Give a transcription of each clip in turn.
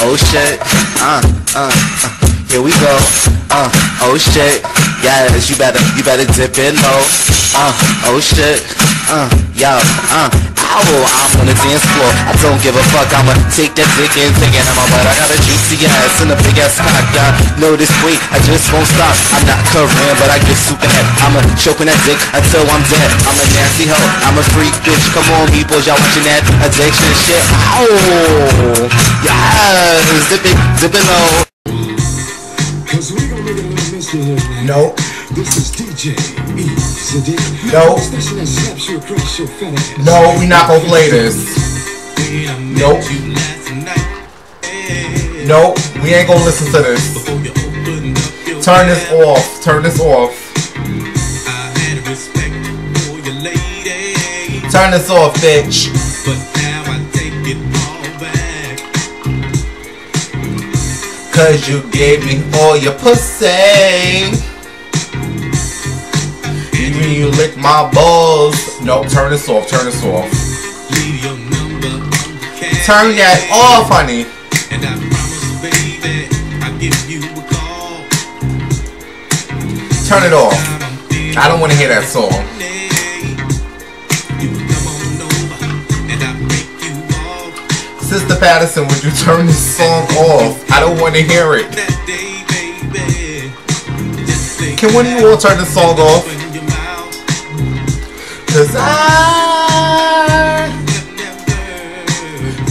Oh shit, uh, uh, uh, here we go, uh, oh shit, yes, you better, you better dip it low, uh, oh shit, uh, yo, uh, ow, I'm on the dance floor, I don't give a fuck, I'ma take that dick and take it in my butt, I got a juicy ass and a big ass cock, y'all know this weight, I just won't stop, I'm not Korean, but I get super head, I'ma choking that dick until I'm dead, I'm a nasty hoe, I'm a freak bitch, come on people, y'all watching that addiction shit, ow, yes, zip it, zip it low. Cause we gonna make it a little mystery here, man. Nope. This is DJ E. Sadiq. Nope. Station that slaps you across your fat ass. No, we not gonna play this. Nope. Nope, we ain't gonna listen to this. Turn this off. Turn this off. Turn this off, bitch. Cause you gave me all your pussy. Even you lick my balls. Nope, turn this off. Turn this off. Turn that off, honey. And I promise, baby, I'll give you a call. Turn it off. I don't want to hear that song. Sister Patterson, would you turn this song off? I don't want to hear it. Can one of you all turn this song off? Cause I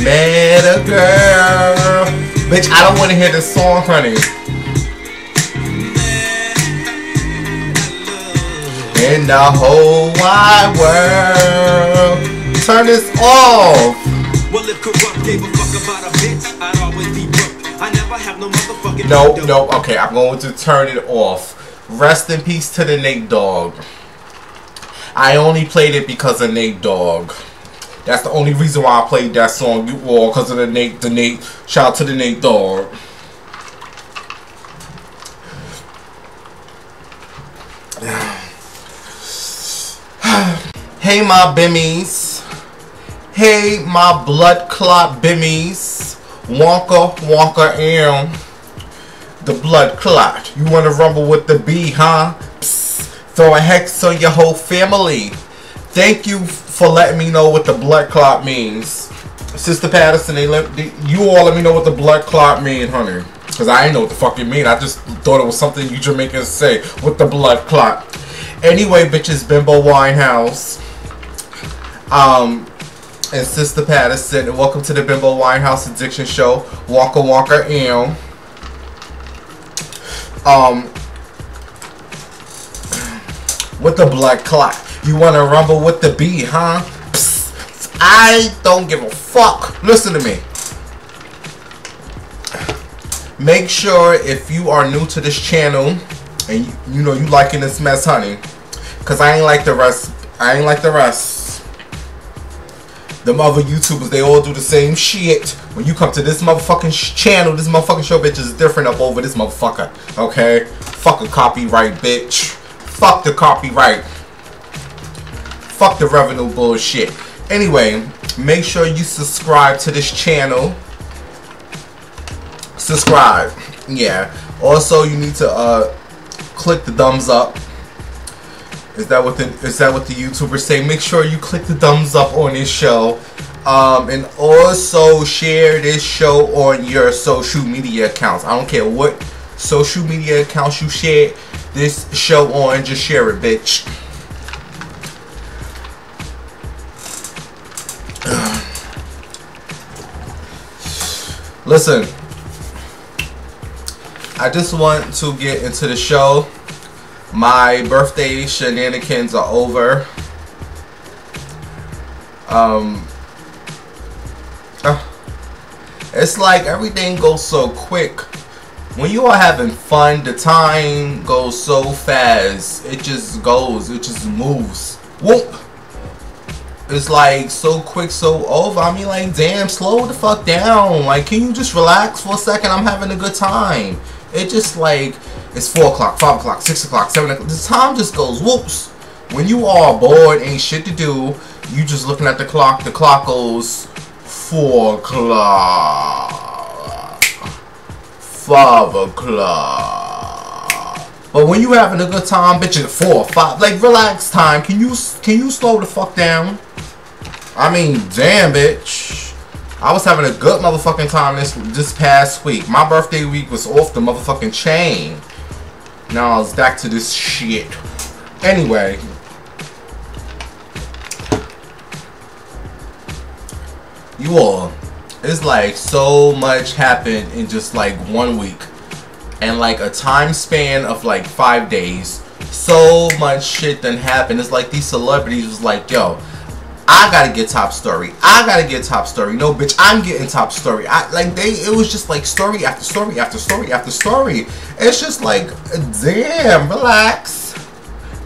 met a girl. Bitch, I don't want to hear this song, honey. In the whole wide world. Turn this off. Well, if Kurupt gave a fuck about a bitch, I'd always be broke. I never have no motherfucking No, dough. no, okay, I'm going to turn it off. Rest in peace to the Nate Dogg. I only played it because of Nate Dogg. That's the only reason why I played that song. You all because of the Nate, the Nate. Shout out to the Nate Dogg. hey, my bimmies. Hey, my blood clot bimmies. Wonka, Wonka, am the blood clot. You wanna rumble with the B, huh? Psst. Throw a hex on your whole family. Thank you for letting me know what the blood clot means. Sister Patterson, they let they, you all let me know what the blood clot mean, honey. Cause I ain't know what the fuck it mean. I just thought it was something you Jamaicans say with the blood clot. Anyway, bitches, Bimbo Winehouse. Um, and Sister Patterson, and welcome to the Bimbo Winehouse Addiction Show. Walker Walker M. Um, with the blood clot. You want to rumble with the B, huh? Psst. I don't give a fuck. Listen to me. Make sure if you are new to this channel and you, you know you liking this mess, honey, cause I ain't like the rest. I ain't like the rest. Them other YouTubers, they all do the same shit. When you come to this motherfucking channel, this motherfucking show, bitch, is different up over this motherfucker. Okay? Fuck a copyright, bitch. Fuck the copyright. Fuck the revenue bullshit. Anyway, make sure you subscribe to this channel. Subscribe. Yeah. Also, you need to uh click the thumbs up. Is that what the is that what the YouTubers say? Make sure you click the thumbs up on this show. Um, and also share this show on your social media accounts. I don't care what social media accounts you share this show on, just share it, bitch. Listen, I just want to get into the show. My birthday shenanigans are over. Um, uh, it's like everything goes so quick when you are having fun, the time goes so fast. It just goes. It just moves. Whoop. It's like so quick, so over. I mean, like, damn, slow the fuck down. Like, can you just relax for a second? I'm having a good time. It just like it's four o'clock, five o'clock, six o'clock, seven o'clock. The time just goes whoops. When you are bored, ain't shit to do. You just looking at the clock. The clock goes four o'clock, five o'clock. But when you having a good time, bitch, at four, five, like relax time. Can you can you slow the fuck down? I mean, damn, bitch. I was having a good motherfucking time this this past week. My birthday week was off the motherfucking chain. Now I was back to this shit. Anyway. You all, it's like so much happened in just like one week. And like a time span of like five days. So much shit then happened. It's like these celebrities was like, yo, I gotta get top story. I gotta get top story. No, bitch, I'm getting top story. I like they. It was just like story after story after story after story. It's just like, damn, relax,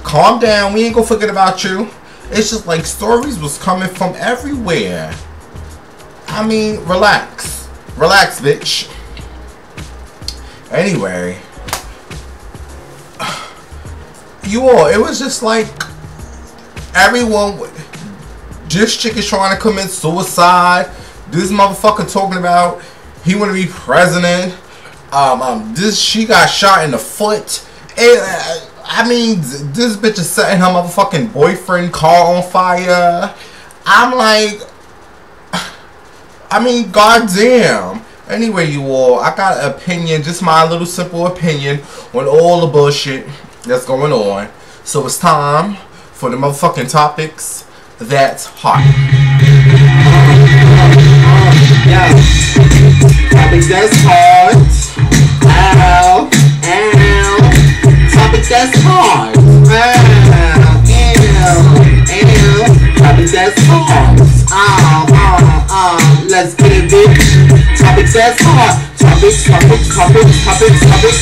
calm down. We ain't gonna forget about you. It's just like stories was coming from everywhere. I mean, relax, relax, bitch. Anyway, you all. It was just like everyone. This chick is trying to commit suicide. This motherfucker talking about he want to be president. Um, um, this she got shot in the foot. And, uh, I mean, this bitch is setting her motherfucking boyfriend car on fire. I'm like, I mean, goddamn. Anyway, you all, I got an opinion, just my little simple opinion on all the bullshit that's going on. So it's time for the motherfucking topics that's hot. Yeah. Topics that's hard. Ow. Ow. Topics that's hard. Ow. Ew. Ew. Topics that's ah, hard. Ah, ah, Ow. Ow. Ow. Let's get it, bitch. Topics that's hard. Topics, topics, topics, topics, topics.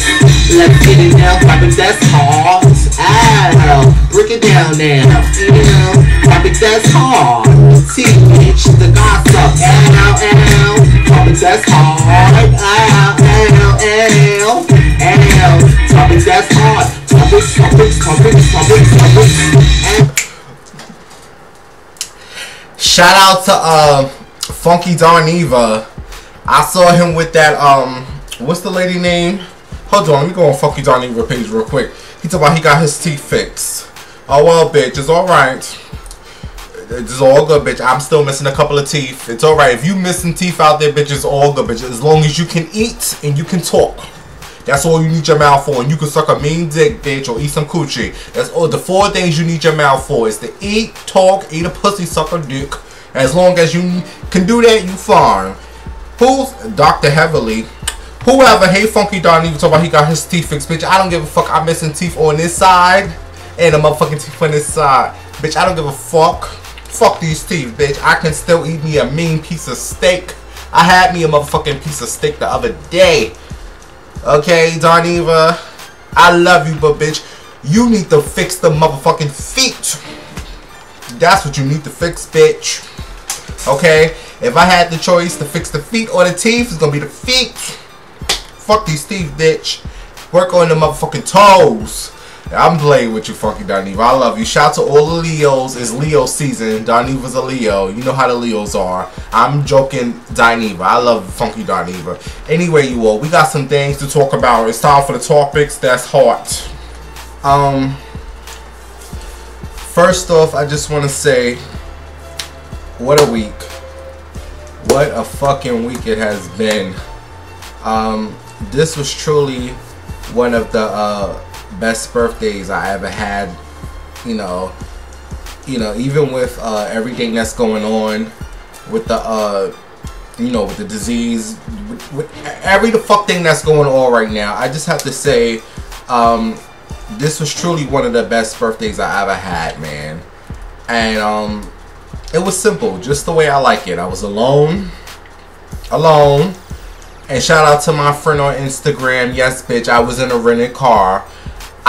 Let's get it now. Topics that's hard. Ow. Break it down now. Ew. Topics that's hard. Teach the gossip. Ow. Ow. Topics that's hard. Ow. Ow. Ow. Ow. Topics that's hard. Topics, topics, topics, topics, topics. And Shout out to uh, Funky Dineva. I saw him with that um, what's the lady name? Hold on, let me go on Funky Dineva page real quick. He talking about he got his teeth fixed. Oh well, bitch, it's all right. It's all good, bitch. I'm still missing a couple of teeth. It's all right. If you missing teeth out there, bitch, it's all good, bitch. As long as you can eat and you can talk. That's all you need your mouth for. And you can suck a mean dick, bitch, or eat some coochie. That's all the four things you need your mouth for is to eat, talk, eat a pussy, suck a dick. As long as you can do that, you fine. Who's Dr. Heavily? Whoever, hey Funky Dineva talk about he got his teeth fixed, bitch. I don't give a fuck. I'm missing teeth on this side and a motherfucking teeth on this side. Bitch, I don't give a fuck. Fuck these teeth, bitch. I can still eat me a mean piece of steak. I had me a motherfucking piece of steak the other day. Okay, Dineva, I love you, but bitch, you need to fix the motherfucking feet. That's what you need to fix, bitch. Okay? If I had the choice to fix the feet or the teeth, it's gonna be the feet. Fuck these teeth, bitch. Work on the motherfucking toes. I'm playing with you, Funky Dineva. I love you. Shout out to all the Leos. It's Leo season. Dineva's a Leo. You know how the Leos are. I'm joking, Dineva. I love Funky Dineva. Anyway, you all, we got some things to talk about. It's time for the topics that's hot. Um, first off, I just want to say, what a week. What a fucking week it has been. Um, this was truly one of the uh, best birthdays I ever had. You know, you know, even with uh, everything that's going on with the, uh, you know, with the disease, with, with every the fuck thing that's going on right now, I just have to say, um, this was truly one of the best birthdays I ever had, man. And um, it was simple, just the way I like it. I was alone, alone, And shout out to my friend on Instagram. Yes, bitch, I was in a rented car.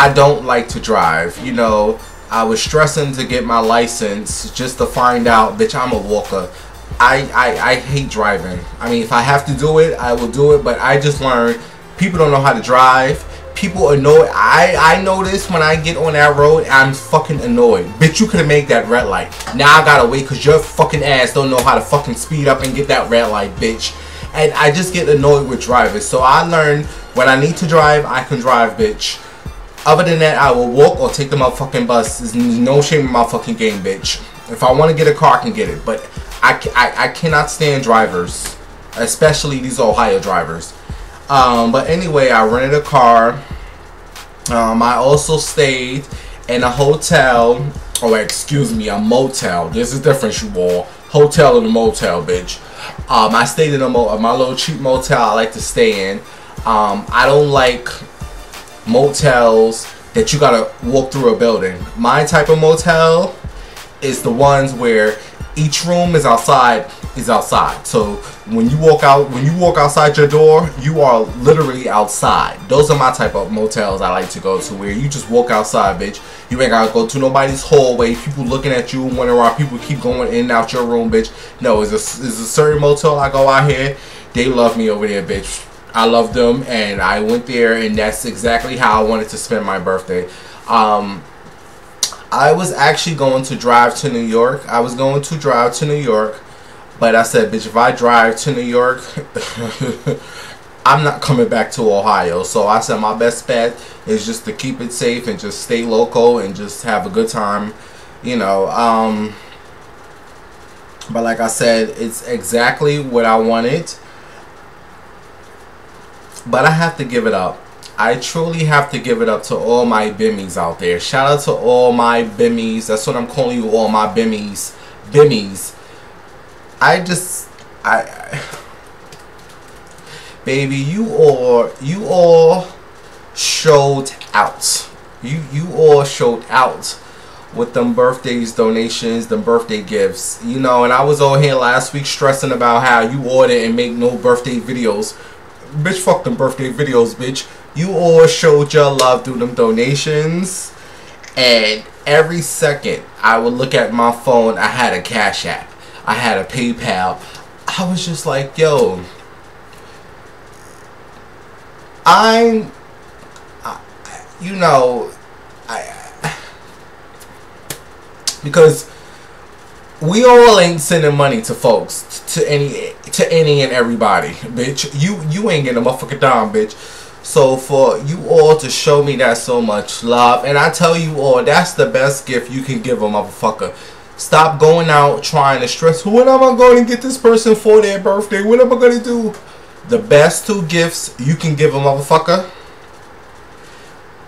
I don't like to drive. You know, I was stressing to get my license just to find out, bitch, I'm a walker. I, I, I hate driving. I mean, if I have to do it, I will do it. But I just learned people don't know how to drive. People annoy. I I notice when I get on that road, I'm fucking annoyed. Bitch, you could have made that red light. Now I gotta wait because your fucking ass don't know how to fucking speed up and get that red light, bitch. And I just get annoyed with drivers. So I learned when I need to drive, I can drive, bitch. Other than that, I will walk or take the motherfucking bus. There's no shame in my fucking game, bitch. If I want to get a car, I can get it. But I, I, I cannot stand drivers, especially these Ohio drivers. Um, but anyway, I rented a car. Um, I also stayed in a hotel. Oh, excuse me, a motel. There's a difference, you all. Hotel and a motel, bitch. Um, I stayed in a mo- my little cheap motel I like to stay in. Um, I don't like motels that you gotta walk through a building. My type of motel is the ones where each room is outside is outside. So when you walk out when you walk outside your door, you are literally outside. Those are my type of motels I like to go to where you just walk outside, bitch. You ain't gotta go to nobody's hallway, people looking at you, wondering why people keep going in and out your room, bitch. No, it's a, it's a certain motel I go out here. They love me over there, bitch. I loved them and I went there and that's exactly how I wanted to spend my birthday. Um, I was actually going to drive to New York. I was going to drive to New York, but I said, bitch, if I drive to New York, I'm not coming back to Ohio. So I said my best bet is just to keep it safe and just stay local and just have a good time, you know. Um, but like I said, it's exactly what I wanted. But I have to give it up. I truly have to give it up to all my bimmies out there. Shout out to all my bimmies. That's what I'm calling you, all my bimmies. Bimmies. I just, I, I baby, you all, you all showed out. You, you all showed out with them birthdays, donations, them birthday gifts. You know, and I was over here last week stressing about how you order and make no birthday videos. Bitch, fuck them birthday videos, bitch. You all showed your love through them donations. And every second I would look at my phone, I had a Cash App. I had a PayPal. I was just like, yo, I'm, I, you know, I, because we all ain't sending money to folks to any to any and everybody, bitch. You you ain't getting a motherfucking dime, bitch. So for you all to show me that so much love, and I tell you all, that's the best gift you can give a motherfucker. Stop going out trying to stress. What am I going to get this person for their birthday? What am I going to do? The best two gifts you can give a motherfucker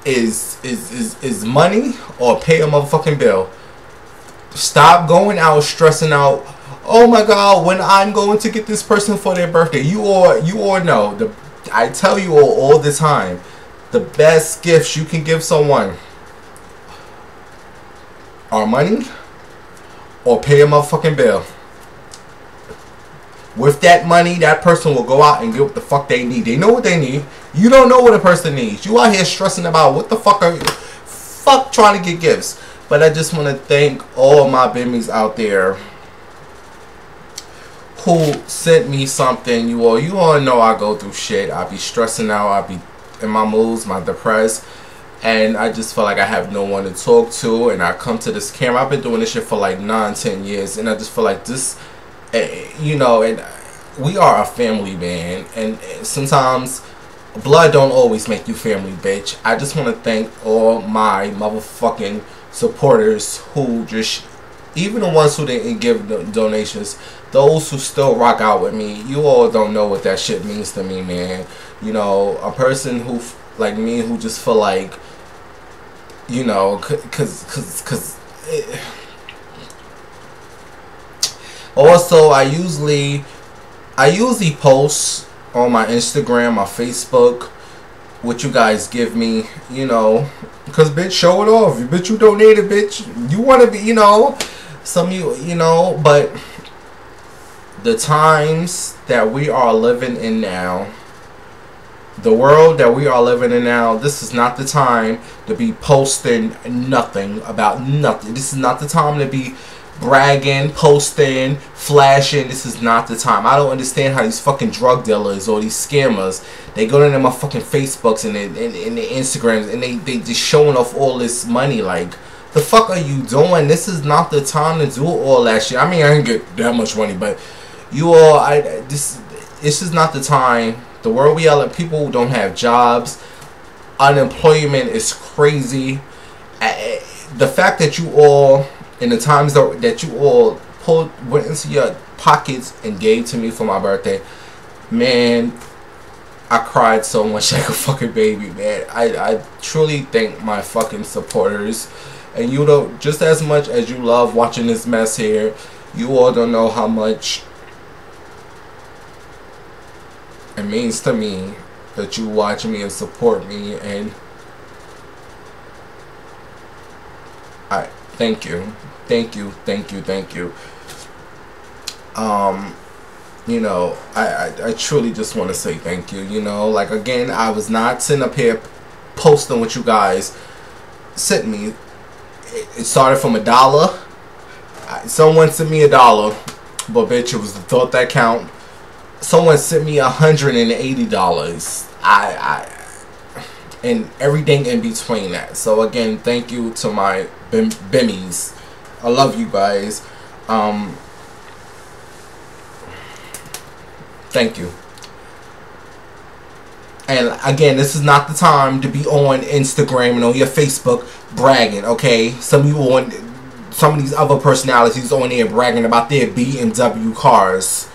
is is is, is money or pay a motherfucking bill. Stop going out stressing out. Oh my God! When I'm going to get this person for their birthday, you all you all know the. I tell you all all the time, the best gifts you can give someone are money or pay a motherfucking bill. With that money, that person will go out and get what the fuck they need. They know what they need. You don't know what a person needs. You out here stressing about what the fuck are you? Fuck trying to get gifts. But I just want to thank all my bimmies out there who sent me something. You all, you all know I go through shit. I be stressing out. I be in my moods, my depressed, and I just feel like I have no one to talk to. And I come to this camera. I've been doing this shit for like nine, ten years, and I just feel like this, eh, you know, and we are a family, man. And eh, sometimes blood don't always make you family, bitch. I just want to thank all my motherfucking supporters who just even the ones who didn't give do- donations those who still rock out with me you all don't know what that shit means to me man. You know a person who like me who just feel like you know cuz cuz cuz it, also i usually i usually post on my instagram my facebook what you guys give me, you know, because bitch, show it off. Bitch, you donated, bitch. You want to be, you know, some you, you know, but the times that we are living in now, the world that we are living in now, this is not the time to be posting nothing about nothing. This is not the time to be bragging, posting, flashing. This is not the time. I don't understand how these fucking drug dealers or these scammers they go to their fucking Facebooks and and, and, and their Instagrams and they they just showing off all this money like. The fuck are you doing? This is not the time to do all that shit. I mean, I didn't get that much money, but you all, I this this is not the time. The world we are in, people don't have jobs. Unemployment is crazy. Uh, The fact that you all, in the times that, that you all pulled went into your pockets and gave to me for my birthday, man, I cried so much like a fucking baby, man. I, I truly thank my fucking supporters. And you know, just as much as you love watching this mess here, you all don't know how much it means to me that you watch me and support me and I thank you. Thank you, thank you, thank you. Um you know, I, I, I truly just want to say thank you. You know, like again, I was not sitting up here posting what you guys sent me. It, started from a dollar. Someone sent me a dollar, but bitch, it was the thought that count. Someone sent me a hundred and eighty dollars. I, I, and everything in between that. So again, thank you to my bim, bimmies. I love you guys. Um, Thank you. And again, this is not the time to be on Instagram and on your Facebook bragging, okay? Some of you on some of these other personalities on there bragging about their BMW cars.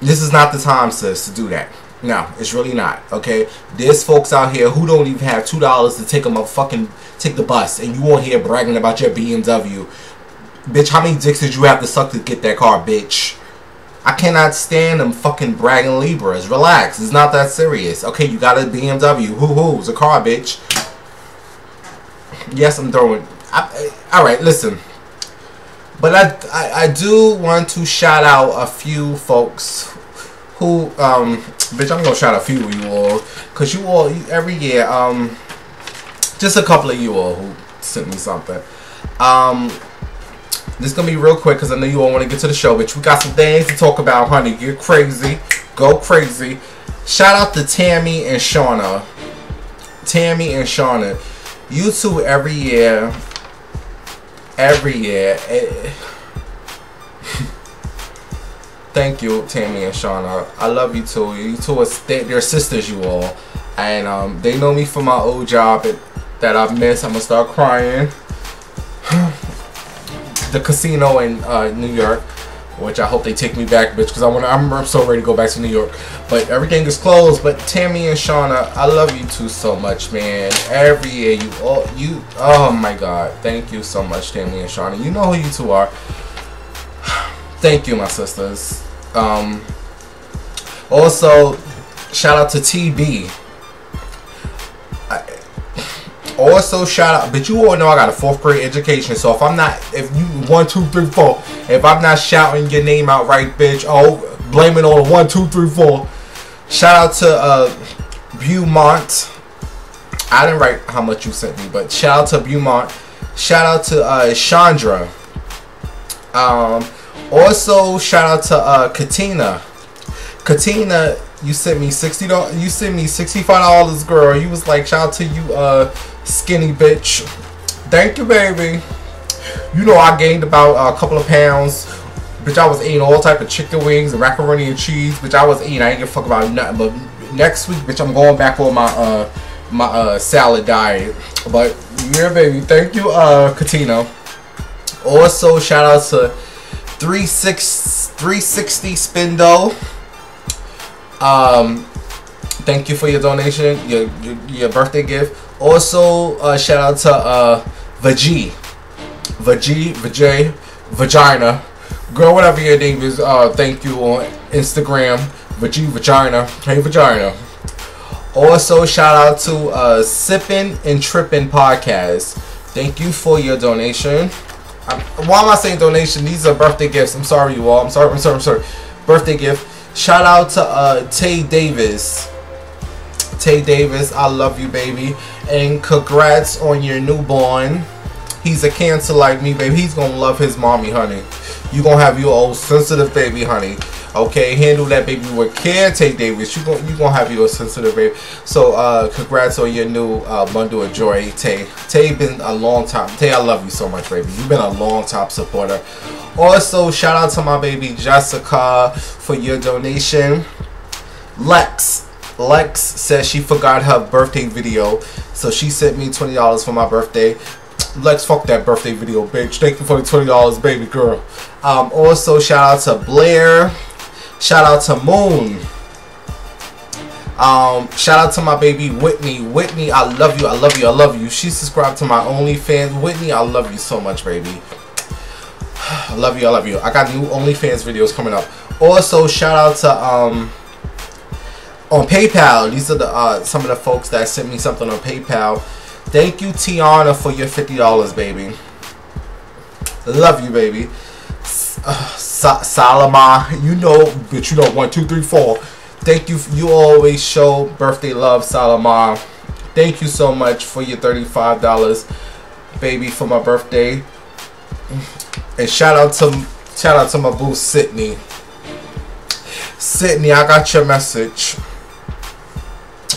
This is not the time, sis, to do that. No, it's really not. Okay, there's folks out here who don't even have two dollars to take them a fucking take the bus, and you on here bragging about your BMW. Bitch, how many dicks did you have to suck to get that car, bitch? I cannot stand them fucking bragging Libras. Relax. It's not that serious. Okay, you got a BMW. Hoo hoo. It's a car, bitch. Yes, I'm throwing. I, I, all right, listen. But I, I, I do want to shout out a few folks who, um, bitch, I'm gonna shout a few of you all, cause you all every year, um, just a couple of you all who sent me something. Um, this is gonna be real quick because I know you all want to get to the show, bitch. we got some things to talk about, honey. Get crazy, go crazy. Shout out to Tammy and Shauna. Tammy and Shauna, you two every year, every year. eh, thank you, Tammy and Shauna. I love you two. You two are st- they're sisters, you all, and um, they know me from my old job at, that I've missed. I'm gonna start crying the casino in uh, New York, which I hope they take me back, bitch, because I want. I'm so ready to go back to New York, but everything is closed. But Tammy and Shauna, I love you two so much, man. Every year, you all you. Oh my God, thank you so much, Tammy and Shauna. You know who you two are. Thank you, my sisters. Um, also, shout out to TB. Also, shout out, but you all know I got a fourth grade education. So if I'm not, if you one, two, three, four, if I'm not shouting your name out right, bitch, oh, blame it on one, two, three, four. Shout out to uh, Beaumont. I didn't write how much you sent me, but shout out to Beaumont. Shout out to uh, Chandra. Um, also shout out to uh, Katina. Katina, you sent me sixty dollars. You sent me sixty five dollars, girl. You was like, shout out to you, uh, skinny bitch. Thank you, baby. You know I gained about a couple of pounds. Bitch, I was eating all type of chicken wings and macaroni and cheese. Bitch, I was eating. I ain't give a fuck about nothing. But next week, bitch, I'm going back on my uh my uh salad diet. But yeah, baby. Thank you, uh, Katina. Also, shout out to 36 360 Spindo. Um, thank you for your donation, your your, your birthday gift. Also, uh, shout out to uh, Vajay, Vajay, Vajay, Vagina, girl, whatever your name is. Uh, thank you on Instagram, Vajay Vagina. Hey Vagina. Also, shout out to uh, Sippin' and Trippin' podcast. Thank you for your donation. I'm, why am I saying donation? These are birthday gifts. I'm sorry, you all. I'm sorry. I'm sorry. I'm sorry. Birthday gift. Shout out to uh, Tay Davis. Tay Davis, I love you, baby. And congrats on your newborn. He's a cancer like me, baby. He's gonna love his mommy, honey. You gonna have your old sensitive baby, honey. Okay, handle that baby with care, Tay Davis. You gonna you gonna have your sensitive baby. So, uh, congrats on your new uh, bundle of joy, Tay. Tay been a long time. Tay, I love you so much, baby. You've been a long time supporter. Also, shout out to my baby Jessica for your donation. Lex. Lex says she forgot her birthday video, so she sent me twenty dollars for my birthday. Lex, fuck that birthday video, bitch. Thank you for the twenty dollars, baby girl. Um, also, shout out to Blair. Shout out to Moon. Um, shout out to my baby Whitney. Whitney, I love you. I love you. I love you. She subscribed to my OnlyFans. Whitney, I love you so much, baby. I love you. I love you. I got new OnlyFans videos coming up. Also, shout out to um on PayPal. These are the uh, some of the folks that sent me something on PayPal. Thank you, Tiana, for your fifty dollars, baby. Love you, baby. Sa- Salama, you know, but you know one, two, three, four. Thank you. You always show birthday love, Salama. Thank you so much for your thirty-five dollars, baby, for my birthday. And shout out to shout out to my boo Sydney. Sydney, I got your message.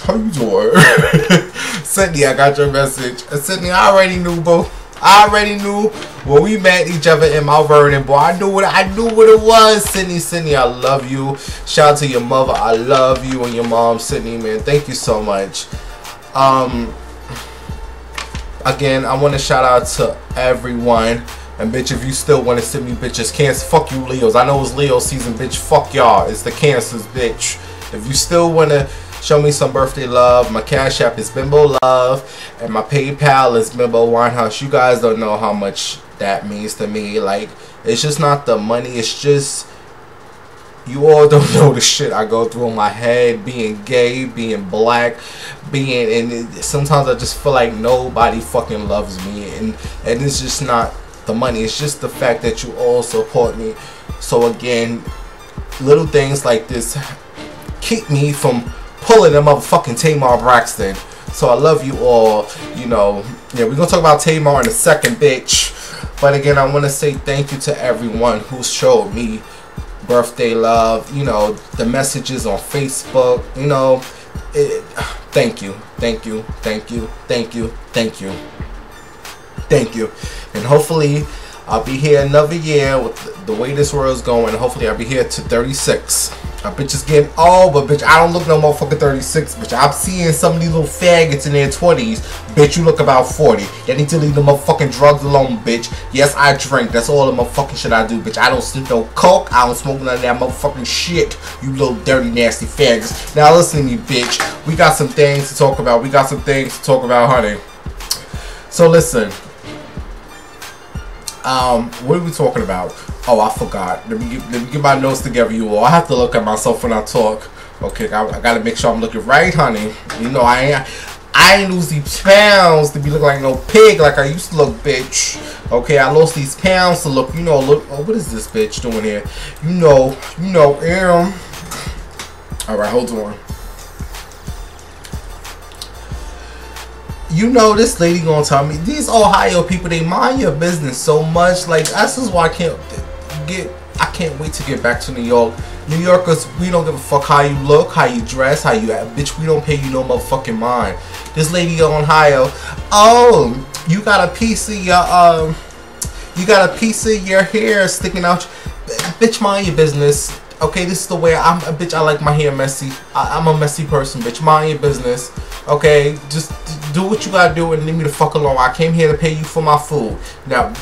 How you doing? Sydney, I got your message. Sydney, I already knew, boo. I already knew when we met each other in Mount Vernon, boy. I knew what I knew what it was. Sydney, Sydney, I love you. Shout out to your mother. I love you and your mom, Sydney, man. Thank you so much. Um, again, I want to shout out to everyone. And bitch, if you still want to send me bitches, cancer, fuck you, Leos. I know it's Leo season, bitch. Fuck y'all. It's the cancers, bitch. If you still want to show me some birthday love, my cash app is Bimbo Love, and my PayPal is Bimbo Winehouse. You guys don't know how much that means to me. Like, it's just not the money. It's just you all don't know the shit I go through in my head, being gay, being black, being and it, sometimes I just feel like nobody fucking loves me, and and it's just not the money. It's just the fact that you all support me. So again, little things like this keep me from pulling the motherfucking Tamar Braxton. So I love you all. You know, yeah, we're gonna talk about Tamar in a second, bitch. But again, I want to say thank you to everyone who showed me birthday love. You know, the messages on Facebook. You know, it, thank you, thank you, thank you, thank you, thank you, thank you, and hopefully. I'll be here another year with the way this world's going. Hopefully, I'll be here to 36. A bitch is getting old, but bitch, I don't look no motherfucking 36. Bitch, I'm seeing some of these little faggots in their 20s. Bitch, you look about 40. They need to leave the motherfucking drugs alone, bitch. Yes, I drink. That's all the motherfucking shit I do, bitch. I don't sniff no coke. I don't smoke none of that motherfucking shit. You little dirty, nasty faggots. Now, listen to me, bitch. We got some things to talk about. We got some things to talk about, honey. So, listen. Um, what are we talking about? Oh, I forgot. Let me get, let me get my notes together, you all. I have to look at myself when I talk. Okay, I, I gotta make sure I'm looking right, honey. You know, I ain't, I ain't lose these pounds to be looking like no pig like I used to look, bitch. Okay, I lost these pounds to look, you know, look. Oh, what is this bitch doing here? You know, you know, um. All right, hold on. You know this lady gonna tell me these Ohio people they mind your business so much. Like this is why I can't get. I can't wait to get back to New York. New Yorkers, we don't give a fuck how you look, how you dress, how you act. Bitch, we don't pay you no motherfucking mind. This lady on Ohio, oh, you got a piece of your um, you got a piece of your hair sticking out. Bitch, mind your business. Okay, this is the way I'm a bitch. I like my hair messy. I, I'm a messy person, bitch. Mind your business. Okay, just do what you gotta do and leave me the fuck alone. I came here to pay you for my food. Now,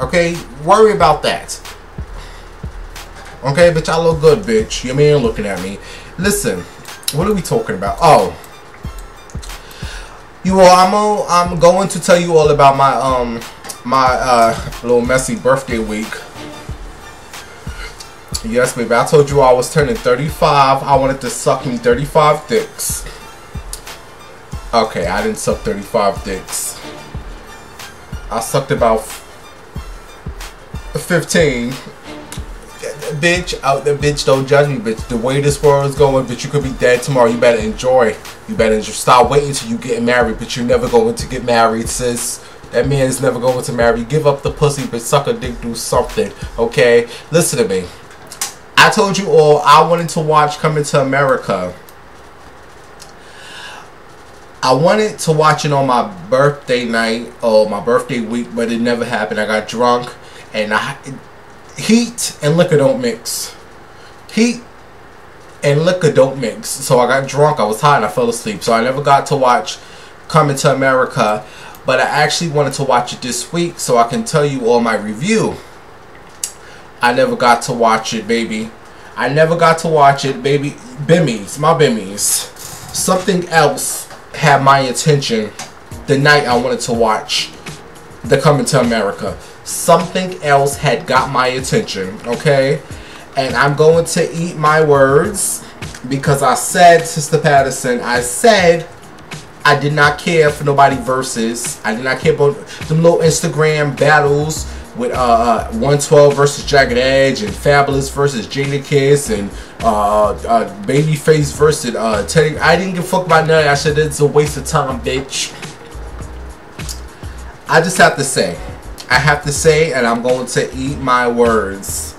okay, worry about that. Okay, bitch, I look good, bitch. Your man looking at me. Listen, what are we talking about? Oh, you all, I'm a, I'm going to tell you all about my um my uh little messy birthday week. Yes, baby. I told you I was turning 35. I wanted to suck me 35 dicks. Okay, I didn't suck 35 dicks. I sucked about 15. Bitch, uh, out there, bitch, don't judge me, bitch. The way this world is going, bitch, you could be dead tomorrow. You better enjoy. You better start waiting till you get married, but you're never going to get married, sis. That man is never going to marry. Give up the pussy, but suck a dick, do something. Okay? Listen to me. I told you all I wanted to watch Coming to America. I wanted to watch it on my birthday night or my birthday week, but it never happened. I got drunk, and I, heat and liquor don't mix. Heat and liquor don't mix. So I got drunk, I was tired, and I fell asleep. So I never got to watch Coming to America, but I actually wanted to watch it this week so I can tell you all my review. I never got to watch it, baby. I never got to watch it, baby. Bimmies, my bimmies. Something else had my attention the night I wanted to watch The Coming to America. Something else had got my attention, okay? And I'm going to eat my words because I said, Sister Patterson, I said I did not care for nobody versus. I did not care about them little Instagram battles with uh, uh 112 versus Jagged Edge and Fabolous versus Jadakiss and uh, uh Babyface versus uh Teddy. I didn't give a fuck about none that shit. It's a waste of time, bitch. I just have to say, I have to say, and I'm going to eat my words.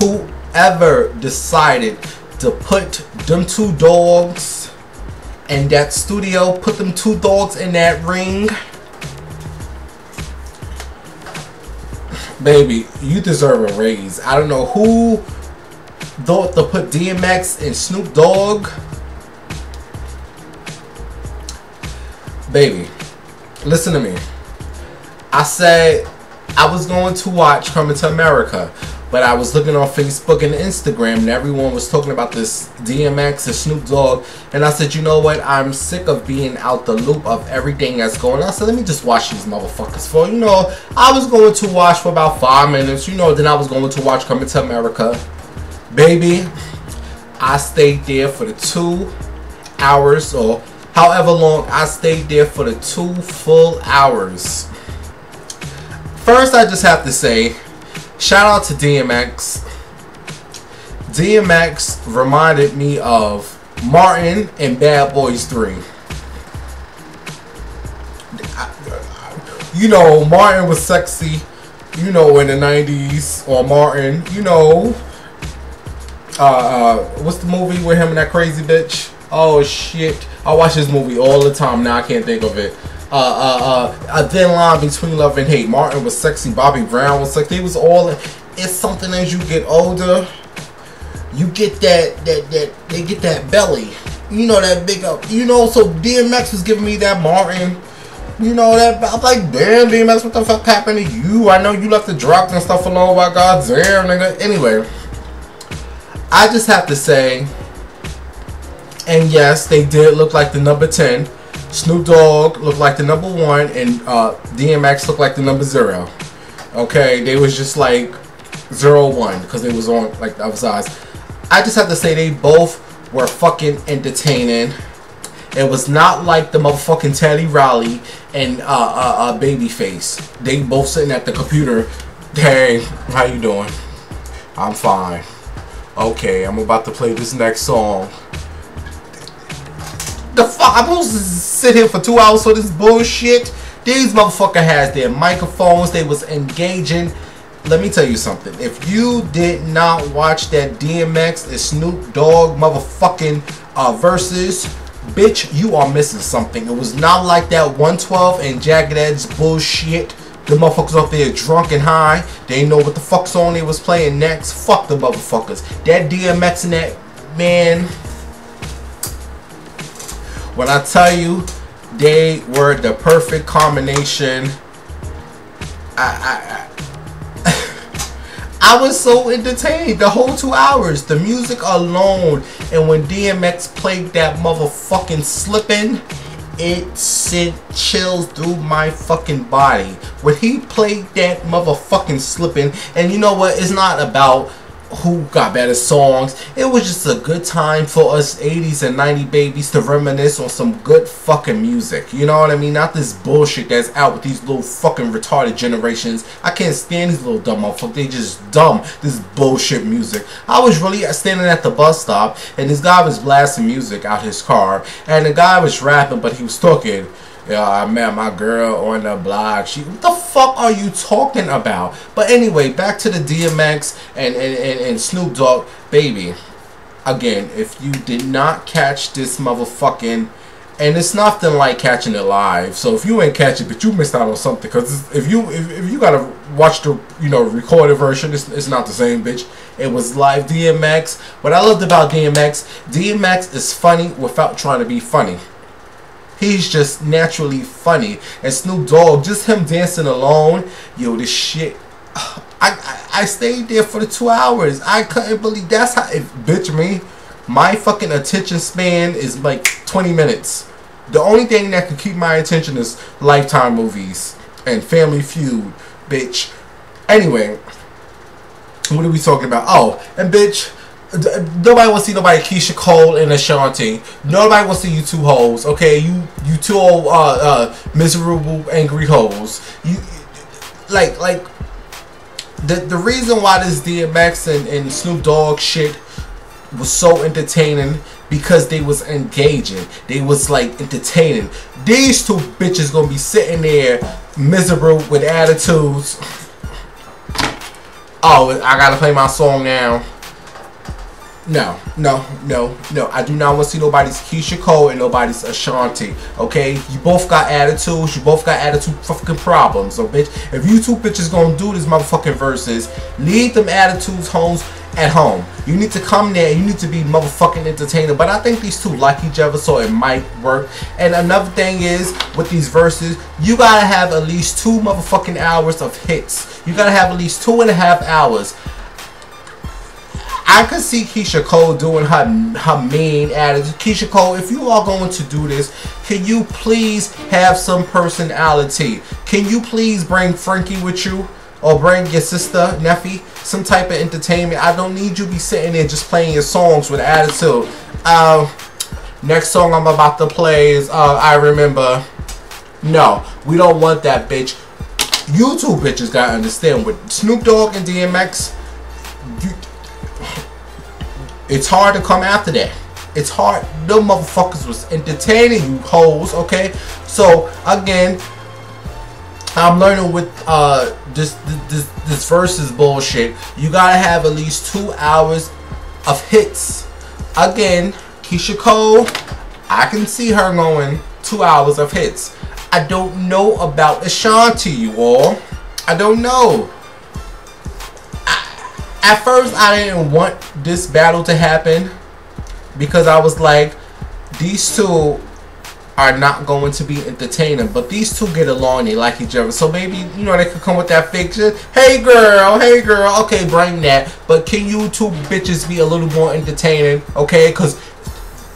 Whoever decided to put them two dogs in that studio, put them two dogs in that ring. Baby, you deserve a raise. I don't know who thought to put DMX and Snoop Dogg. Baby, listen to me. I said I was going to watch Coming to America, but I was looking on Facebook and Instagram and everyone was talking about this DMX and Snoop Dogg. And I said, you know what? I'm sick of being out the loop of everything that's going on. So let me just watch these motherfuckers for, you know, I was going to watch for about five minutes, you know, then I was going to watch Coming to America. Baby, I stayed there for the two hours or however long I stayed there for the two full hours. First, I just have to say, shout out to DMX. DMX reminded me of Martin and Bad Boys 3. You know, Martin was sexy, you know, in the 90s, or Martin, you know. Uh, uh, what's the movie with him and that crazy bitch? Oh shit. I watch this movie all the time, now I can't think of it uh, uh, uh, a thin line between love and hate. Martin was sexy, Bobby Brown was sexy. They was all. It's something as you get older, you get that that that they get that belly. You know that big up. You know, so DMX was giving me that Martin. You know that I'm like, damn, DMX, what the fuck happened to you? I know you left the drugs and stuff alone. By God's damn, nigga. Anyway, I just have to say, and yes, they did look like the number ten. Snoop Dogg looked like the number one, and uh, DMX looked like the number zero. Okay, they was just like zero one because they was on like the other sides. I just have to say they both were fucking entertaining. It was not like the motherfucking Teddy Riley and uh, uh, uh, Babyface. They both sitting at the computer. Hey, how you doing? I'm fine. Okay, I'm about to play this next song. The fuck? I'm supposed to sit here for two hours for this bullshit? These motherfucker has their microphones. They was engaging. Let me tell you something. If you did not watch that DMX and Snoop Dogg motherfucking uh, verses, bitch, you are missing something. It was not like that 112 and Jagged Edge bullshit. The motherfuckers up there drunk and high. They know what the fuck song they was playing next. Fuck the motherfuckers. That DMX and that man when I tell you they were the perfect combination, I, I, I was so entertained the whole two hours. The music alone, and when DMX played that motherfucking slipping, it sent chills through my fucking body. When he played that motherfucking slipping, and you know what? It's not about who got better songs. It was just a good time for us 80s and 90 babies to reminisce on some good fucking music. You know what I mean? Not this bullshit that's out with these little fucking retarded generations. I can't stand these little dumb motherfuckers. They just dumb. This bullshit music. I was really standing at the bus stop and this guy was blasting music out his car and the guy was rapping but he was talking. Yeah, I met my girl on the block. She, what the fuck are you talking about? But anyway, back to the DMX and, and, and, and Snoop Dogg, baby. Again, if you did not catch this motherfucking, and it's nothing like catching it live. So if you ain't catch it, but you missed out on something. Cause if you if, if you gotta watch the you know recorded version, it's, it's not the same, bitch. It was live DMX. What I loved about DMX, DMX is funny without trying to be funny. He's just naturally funny. And Snoop Dogg, just him dancing alone, yo, this shit. I, I, I stayed there for the two hours. I couldn't believe that's how, if, bitch, me, my fucking attention span is like 20 minutes. The only thing that can keep my attention is Lifetime movies and Family Feud, bitch. Anyway, what are we talking about? Oh, and bitch, nobody wants to see nobody Keyshia Cole and Ashanti. Nobody wants to see you two hoes. Okay, you you two old uh, uh, miserable angry hoes. You like like the the reason why this DMX and, and Snoop Dogg shit was so entertaining because they was engaging. They was like entertaining. These two bitches gonna be sitting there miserable with attitudes. Oh, I gotta play my song now. No, no, no, no. I do not want to see nobody's Keyshia Cole and nobody's Ashanti. Okay, you both got attitudes. You both got attitude fucking problems. So, bitch, if you two bitches gonna do this motherfucking verses, leave them attitudes homes at home. You need to come there. And you need to be motherfucking entertainer. But I think these two like each other, so it might work. And another thing is with these verses, you gotta have at least two motherfucking hours of hits. You gotta have at least two and a half hours. I could see Keyshia Cole doing her her main attitude. Keyshia Cole, if you are going to do this, can you please have some personality? Can you please bring Frankie with you? Or bring your sister, Neffe, some type of entertainment. I don't need you be sitting there just playing your songs with attitude. Uh, next song I'm about to play is uh, I Remember. No, we don't want that bitch. You two bitches gotta understand with Snoop Dogg and DMX, you, it's hard to come after that. It's hard. No motherfuckers was entertaining you hoes, okay? So again, I'm learning with uh this this this Verzuz bullshit. You gotta have at least two hours of hits. Again, Keyshia Cole, I can see her going two hours of hits. I don't know about Ashanti, you all. I don't know. At first, I didn't want this battle to happen because I was like, these two are not going to be entertaining, but these two get along, they like each other. So maybe, you know, they could come with that fiction. Hey girl, hey girl, okay, bring that. But can you two bitches be a little more entertaining, okay? Because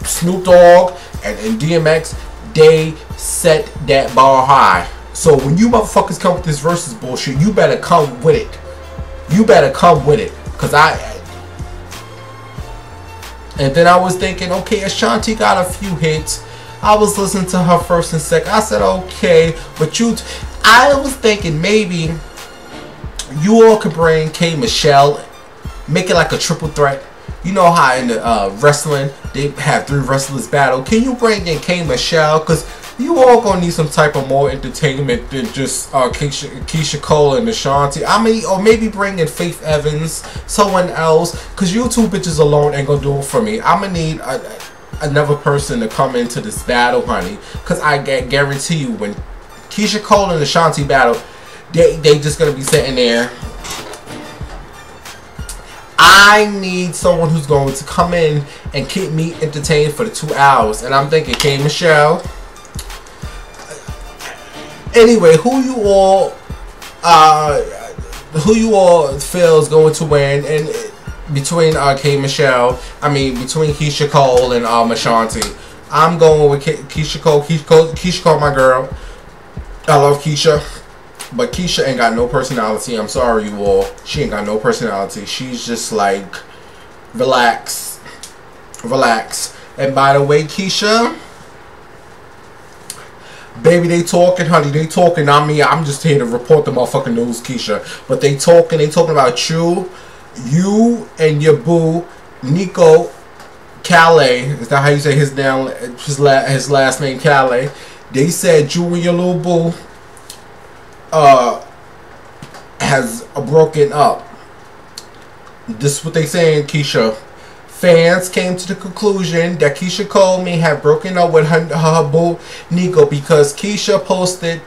Snoop Dogg and, and DMX, they set that bar high. So when you motherfuckers come with this Verzuz bullshit, you better come with it. You better come with it. Cause I and then I was thinking, okay, Ashanti got a few hits. I was listening to her first and second. I said, okay, but you, I was thinking maybe you all could bring K Michelle, make it like a triple threat. You know how in the uh, wrestling they have three wrestlers battle. Can you bring in K Michelle? Cause you all gonna need some type of more entertainment than just uh, Keyshia, Keyshia Cole and Ashanti. I mean, or maybe bring in Faith Evans, someone else, cause you two bitches alone ain't gonna do it for me. I'm gonna need a, another person to come into this battle, honey, cause I guarantee you when Keyshia Cole and Ashanti battle, they they just gonna be sitting there. I need someone who's going to come in and keep me entertained for the two hours, and I'm thinking K Michelle anyway, who you all, uh, who you all feel is going to win, and between uh, K Michelle, I mean between Keyshia Cole and um, Ashanti, I'm going with Ke- Keyshia Cole. Keyshia Cole, Keyshia Cole, my girl. I love Keyshia. But Keyshia ain't got no personality. I'm sorry, you all. She ain't got no personality. She's just like, relax, relax. And by the way, Keyshia, baby, they talking, honey. They talking. I mean, I'm just here to report the motherfucking news, Keyshia. But they talking. They talking about you, you and your boo, Niko Khale. Is that how you say his down? His la- his last name Calais. They said you and your little boo uh has broken up. This is what they saying, Keyshia. Fans came to the conclusion that Keyshia Cole may have broken up with her, her boo Niko because Keyshia posted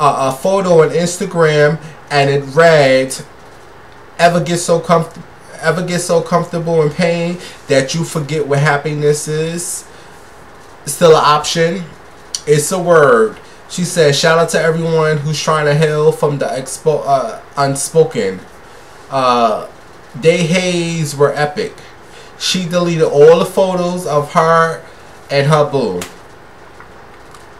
a, photo on Instagram and it read, "Ever get so comfortable." Ever get so comfortable in pain that you forget what happiness is? Still an option. It's a word. She says, shout out to everyone who's trying to heal from the expo- uh, unspoken. Uh, Day Hayes were epic. She deleted all the photos of her and her boo.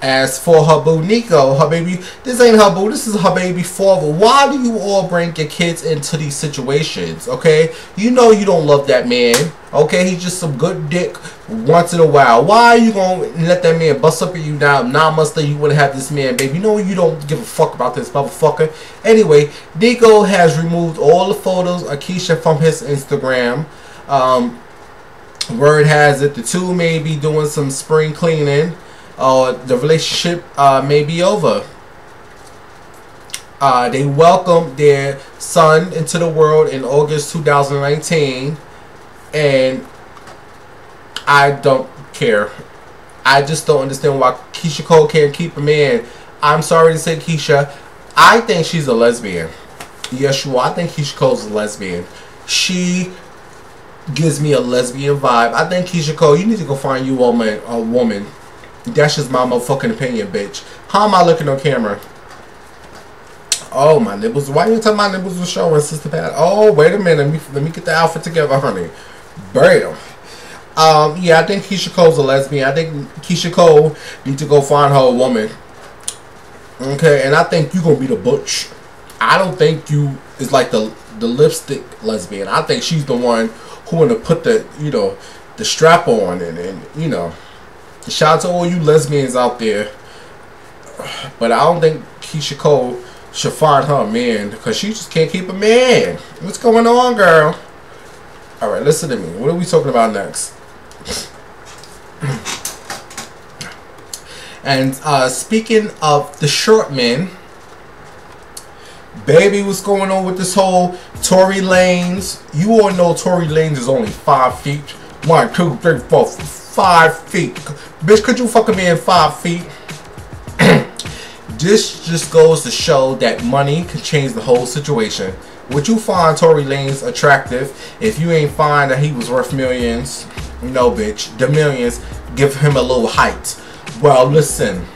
As for her boo Niko, her baby, this ain't her boo, this is her baby father. Why do you all bring your kids into these situations, okay? You know you don't love that man, okay? He's just some good dick once in a while. Why are you gonna let that man bust up at you now later you wouldn't have this man, baby? You know you don't give a fuck about this motherfucker. Anyway, Niko has removed all the photos of Keyshia from his Instagram. Um, word has it the two may be doing some spring cleaning uh, the relationship uh, may be over. Uh, they welcomed their son into the world in August 2019, and I don't care. I just don't understand why Keyshia Cole can't keep a man. I'm sorry to say, Keyshia, I think she's a lesbian. Yes. I think Keyshia Cole's a lesbian. She gives me a lesbian vibe. I think Keyshia Cole, you need to go find you a woman. A woman. That's just my motherfucking opinion, bitch. How am I looking on camera? Oh, my nipples. Why you tell my nipples were showing, Sister Pat? Oh, wait a minute. Let me, let me get the outfit together, honey. Bam. Um, yeah, I think Keyshia Cole's a lesbian. I think Keyshia Cole need to go find her a woman. Okay, and I think you gonna be the butch. I don't think you is like the the lipstick lesbian. I think she's the one who wanna put the you know the strap on and, and you know Shout out to all you lesbians out there. But I don't think Keyshia Cole should find her man because she just can't keep a man. What's going on, girl? Alright, listen to me. What are we talking about next? and uh, speaking of the short men, baby, what's going on with this whole Tory Lanez? You all know Tory Lanez is only five feet. One, two, three, four, five feet. Bitch, could you fuck a man five feet? this just goes to show that money can change the whole situation. Would you find Tory Lanez attractive if you ain't find that he was worth millions? No, bitch. The millions give him a little height. Well, listen.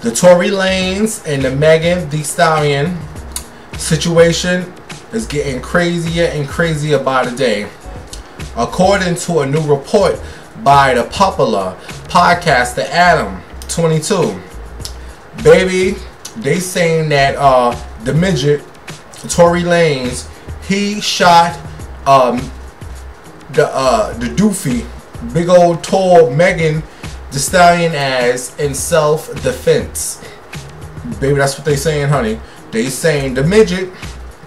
The Tory Lanez and the Megan Thee Stallion situation is getting crazier and crazier by the day. According to a new report by the popular podcaster Adam 22. Baby, they saying that uh the midget Tory Lanez he shot um the uh the doofy big old tall Megan Thee Stallion as in self defense. Baby, that's what they saying, honey. They saying the midget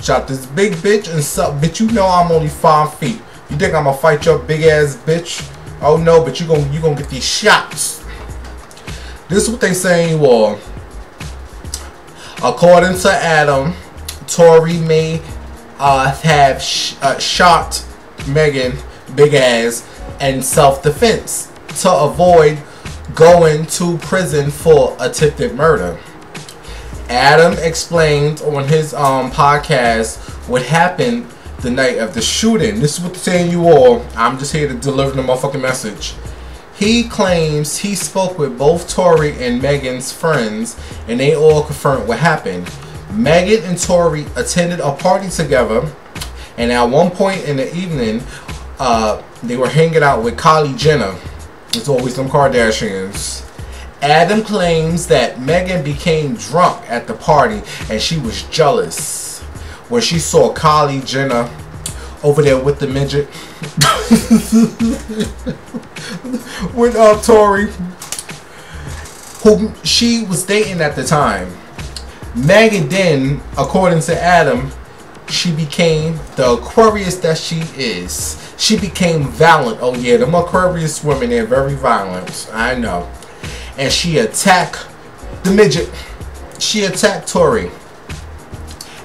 shot this big bitch and suck bitch. You know I'm only five feet. You think I'm gonna fight your big ass bitch? Oh no, but you gonna you gonna get these shots. This is what they saying was. According to Adam, Tory may uh, have sh- uh, shot Megan big ass in self-defense to avoid going to prison for attempted murder. Adam explained on his um, podcast what happened the night of the shooting. This is what they're saying you all. I'm just here to deliver the motherfucking message. He claims he spoke with both Tory and Megan's friends and they all confirmed what happened. Megan and Tory attended a party together and at one point in the evening uh, they were hanging out with Kylie Jenner. It's always them Kardashians. Adam claims that Megan became drunk at the party and she was jealous when she saw Kylie Jenner over there with the midget. with uh, Tory, who she was dating at the time. Megan then, according to Adam, she became the Aquarius that she is. She became violent. Oh yeah, them Aquarius women, they're very violent. I know. And she attacked the midget. She attacked Tory.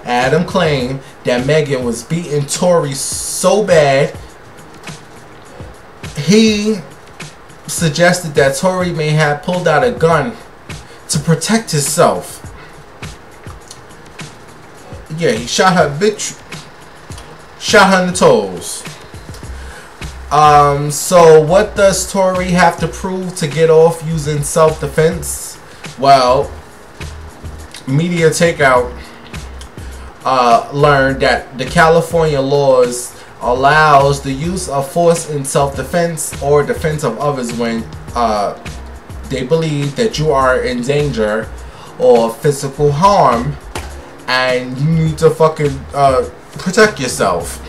Adam claimed that Megan was beating Tory so bad he suggested that Tory may have pulled out a gun to protect himself. Yeah, he shot her bitch. Shot her in the toes. Um, so what does Tory have to prove to get off using self-defense? Well, MediaTakeOut uh, learned that the California laws allows the use of force in self-defense or defense of others when uh, they believe that you are in danger or physical harm and you need to fucking uh, protect yourself.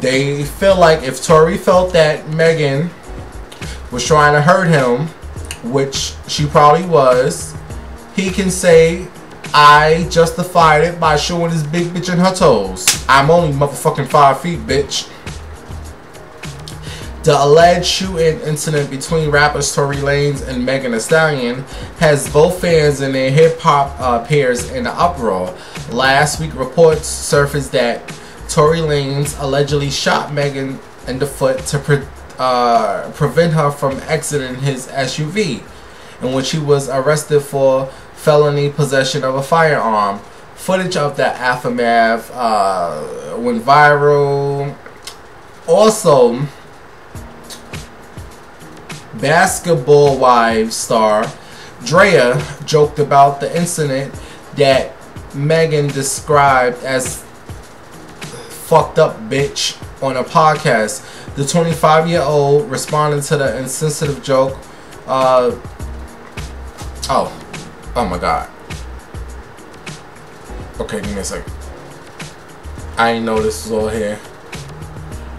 They feel like if Tory felt that Megan was trying to hurt him, which she probably was, he can say, I justified it by showing this big bitch in her toes. I'm only motherfucking five feet, bitch. The alleged shooting incident between rappers Tory Lanez and Megan Thee Stallion has both fans and their hip hop uh, peers in an uproar. Last week, reports surfaced that Tory Lanez allegedly shot Megan in the foot to pre- uh, prevent her from exiting his SUV, in which he was arrested for felony possession of a firearm. Footage of the aftermath uh, went viral. Also, Basketball Wives star Draya joked about the incident that Megan described as fucked up bitch on a podcast. The 25 year old responded to the insensitive joke. Uh, oh, oh my god. Okay, give me a second. I didn't know this was all here.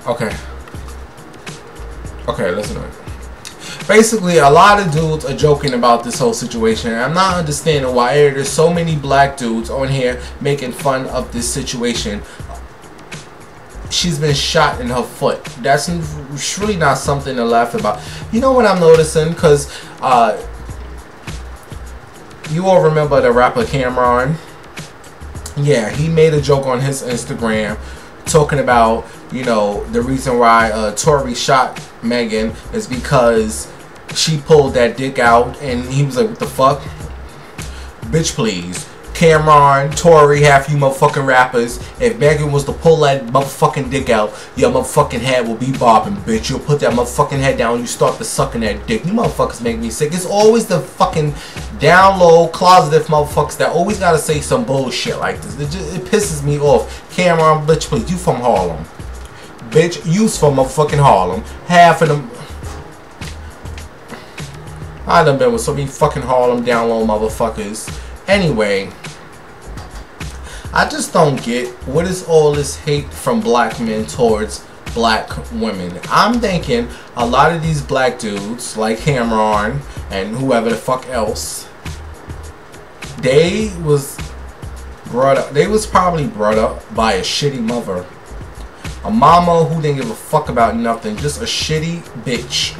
Okay. Okay, listen to it basically a lot of dudes are joking about this whole situation i'm not understanding why there's so many black dudes on here making fun of this situation she's been shot in her foot that's really not something to laugh about you know what i'm noticing because uh, you all remember the rapper Cam'ron. yeah he made a joke on his instagram talking about you know the reason why uh, Tory shot Megan is because she pulled that dick out and he was like, what the fuck? Bitch, please. Cam'ron, Tory, half you motherfucking rappers. If Megan was to pull that motherfucking dick out, your motherfucking head will be bobbing, bitch. You'll put that motherfucking head down you start to sucking that dick. You motherfuckers make me sick. It's always the fucking down low, closeted motherfuckers that always gotta say some bullshit like this. It, just, it pisses me off. Cam'ron, bitch, please. You from Harlem. Bitch, you's from motherfucking Harlem. Half of them I done been with so many fucking Harlem down low motherfuckers. Anyway, I just don't get what is all this hate from black men towards black women. I'm thinking a lot of these black dudes, like Cam'ron and whoever the fuck else, they was brought up. They was probably brought up by a shitty mother, a mama who didn't give a fuck about nothing, just a shitty bitch.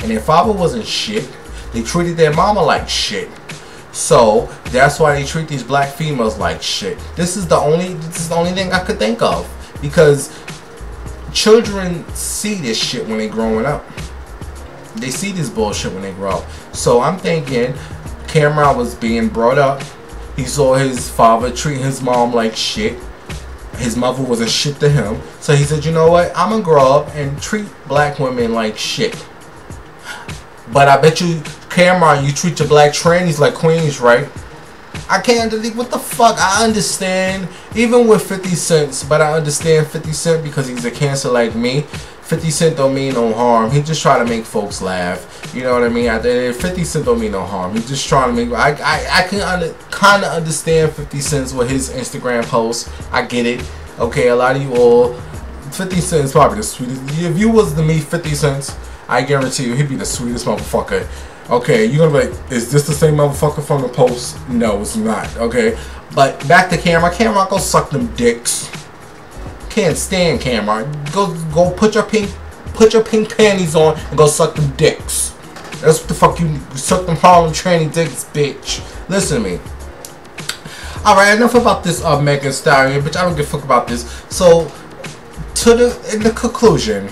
And their father wasn't shit. They treated their mama like shit. So that's why they treat these black females like shit. This is the only this is the only thing I could think of. Because children see this shit when they growing up. They see this bullshit when they grow up. So I'm thinking Cam'ron was being brought up. He saw his father treat his mom like shit. His mother was a shit to him. So he said, you know what? I'm gonna grow up and treat black women like shit. But I bet you Cam'ron, you treat your black trannies like queens, right? I can't believe what the fuck. I understand, even with 50 cents, but I understand 50 Cent because he's a cancer like me. 50 Cent don't mean no harm. He just try to make folks laugh. You know what I mean? At the end, 50 Cent don't mean no harm. He just trying to make. I I, I can under, kind of understand 50 Cent's with his Instagram posts. I get it. Okay, a lot of you all. 50 Cent is probably the sweetest. If you was to meet 50 Cent, I guarantee you he'd be the sweetest motherfucker. Okay, you're gonna be like, is this the same motherfucker from the post? No, it's not. Okay, but back to Cam'ron. Cam'ron, go suck them dicks. Can't stand Cam'ron. Go go put your pink put your pink panties on and go suck them dicks. That's what the fuck you suck them Harlem tranny dicks, bitch. Listen to me. Alright, enough about this uh Megan Stallion, bitch. I don't give a fuck about this. So to the in the conclusion,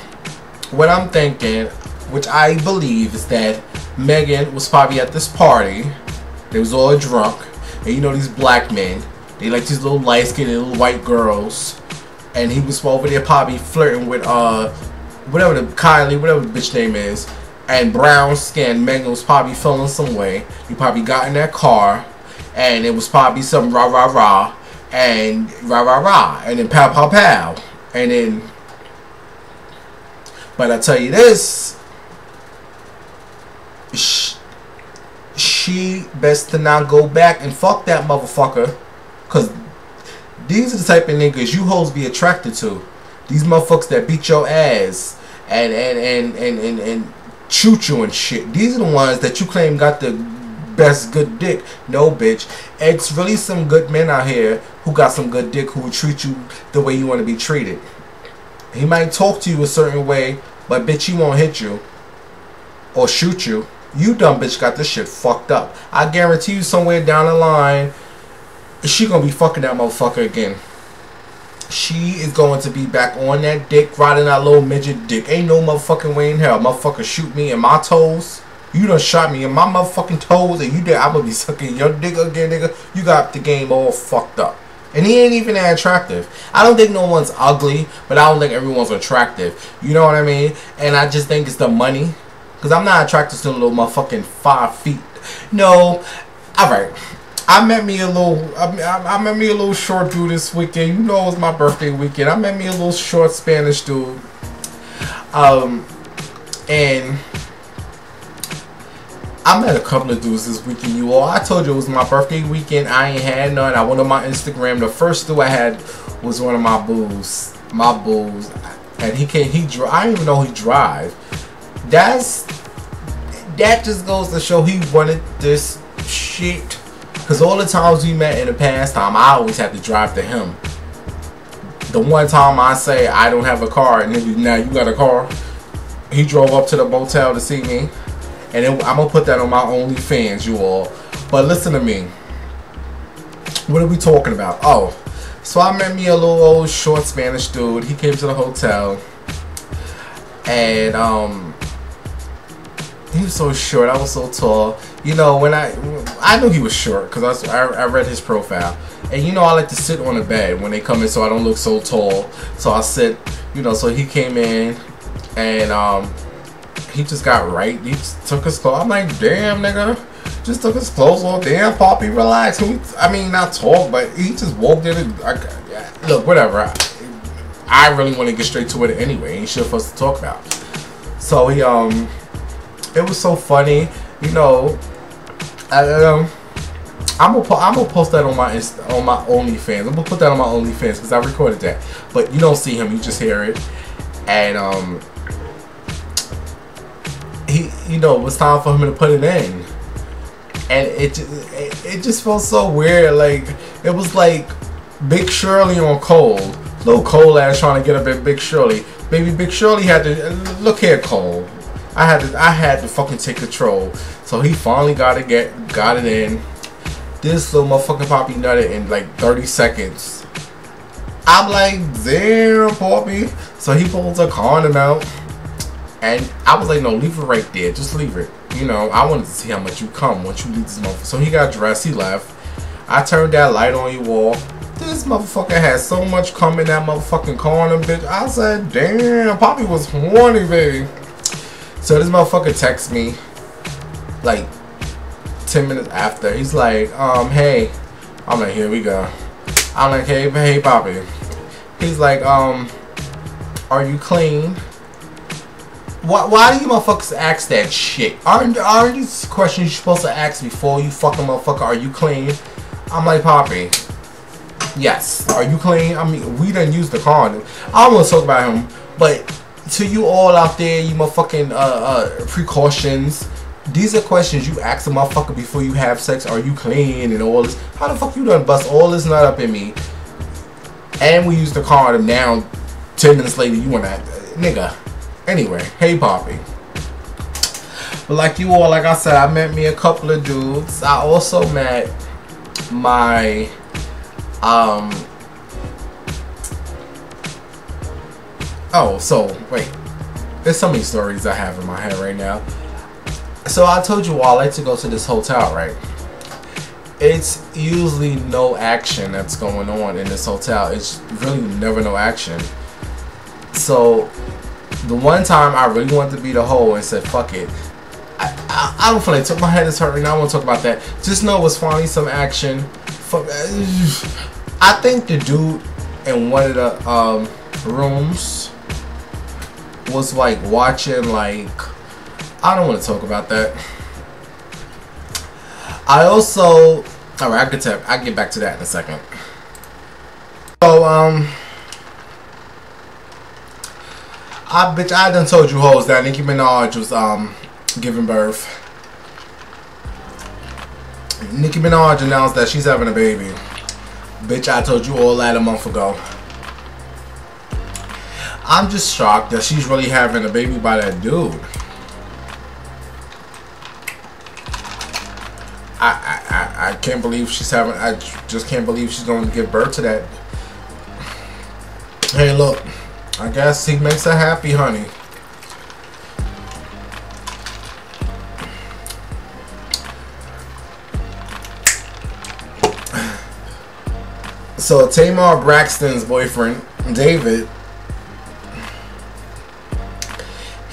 what I'm thinking, which I believe is that Megan was probably at this party. They was all drunk. And you know these black men, they like these little light skinned little white girls. And he was over there probably flirting with uh whatever the Kylie, whatever the bitch name is. And brown skin, Megan was probably feeling some way. He probably got in that car and it was probably some rah rah rah and rah rah rah and then pow pow pow. And then but I tell you this, sh- she best to not go back and fuck that motherfucker. Cause these are the type of niggas you hoes be attracted to. These motherfuckers that beat your ass and and and and and, and shoot you and shit. These are the ones that you claim got the best good dick. No bitch. It's really some good men out here who got some good dick who will treat you the way you want to be treated. He might talk to you a certain way, but bitch, he won't hit you or shoot you. You dumb bitch got this shit fucked up. I guarantee you somewhere down the line, she gonna be fucking that motherfucker again. She is going to be back on that dick, riding that little midget dick. Ain't no motherfucking way in hell. Motherfucker shoot me in my toes. You done shot me in my motherfucking toes and you did I'm gonna be sucking your dick again, nigga. You got the game all fucked up. And he ain't even that attractive. I don't think no one's ugly, but I don't think everyone's attractive. You know what I mean? And I just think it's the money. Because I'm not attracted to a little motherfucking five feet. No. Alright. I met me a little, I, I, I met me a little short dude this weekend. You know it was my birthday weekend. I met me a little short Spanish dude. Um, and I met a couple of dudes this weekend, you all. I told you it was my birthday weekend. I ain't had none. I went on my Instagram. The first dude I had was one of my boos. My boos. And he can't, he, dri- I didn't even know he drive. That's, that just goes to show he wanted this shit. Because all the times we met in the past time, I always had to drive to him. The one time I say I don't have a car, and then now you got a car, he drove up to the motel to see me. And then I'm gonna put that on my OnlyFans, you all. But listen to me. What are we talking about? Oh, so I met me a little old short Spanish dude. He came to the hotel, and um, he was so short. I was so tall. You know, when I I knew he was short because I, I I read his profile, and you know I like to sit on the bed when they come in so I don't look so tall. So I sit, you know. So he came in, and um, he just got right. He took his clothes. I'm like, damn, nigga. Just took his clothes off. Damn, Poppy, relax. Who, I mean, not talk, but he just walked in. And, I, look, whatever. I, I really want to get straight to it anyway. Ain't shit for us to talk about. So he, um, it was so funny. You know, I, um, I'm gonna I'm gonna post that on my Inst- on my OnlyFans. I'm gonna put that on my OnlyFans because I recorded that. But you don't see him. You just hear it. And um, he, you know, it was time for him to put it in, and it ju- it, just felt so weird. Like it was like Big Shirley on Cole. Little Cole ass trying to get up at Big Shirley. Baby Big Shirley had to look here, Cole. I had to I had to fucking take control. So he finally got it get got it in. This little motherfucking poppy nutted in like 30 seconds. I'm like, damn, Poppy. So he pulls a condom out. And I was like, no, leave it right there. Just leave it. You know, I wanted to see how much you come once you leave this motherfucker. So he got dressed, he left. I turned that light on you all. This motherfucker had so much cum in that motherfucking condom, bitch. I said, damn, Poppy was horny, baby. So this motherfucker texts me like 10 minutes after. He's like, um, hey. I'm like, here we go. I'm like, hey, hey, Poppy. He's like, um, are you clean? Why, why do you motherfuckers ask that shit? Aren't aren't these questions you're supposed to ask before you fucking motherfucker? Are you clean? I'm like Poppy. Yes. Are you clean? I mean, we didn't use the condom. I don't want to talk about him, but to you all out there, you motherfucking uh, uh, precautions. These are questions you ask a motherfucker before you have sex. Are you clean and all this? How the fuck you done bust all this nut up in me? And we use the condom now. Ten minutes later, you want that nigga. Anyway, hey Poppy. But like you all, like I said, I met me a couple of dudes. I also met my um Oh, so wait. There's so many stories I have in my head right now. So I told you all I like to go to this hotel, right? It's usually no action that's going on in this hotel. It's really never no action. So the one time I really wanted to be the hoe and said fuck it. I, I, I don't feel like my head is hurting. I won't talk about that. Just know it was finally some action. Fuck, I think the dude in one of the um, rooms was like watching like I don't want to talk about that. I also alright I can tell I get back to that in a second. So um I bitch I done told you hoes that Nicki Minaj was um giving birth. Nicki Minaj announced that she's having a baby. Bitch, I told you all that a month ago. I'm just shocked that she's really having a baby by that dude. I, I, I, can't believe she's having, I just can't believe she's going to give birth to that. Hey, look, I guess he makes her happy, honey. So Tamar Braxton's boyfriend, David,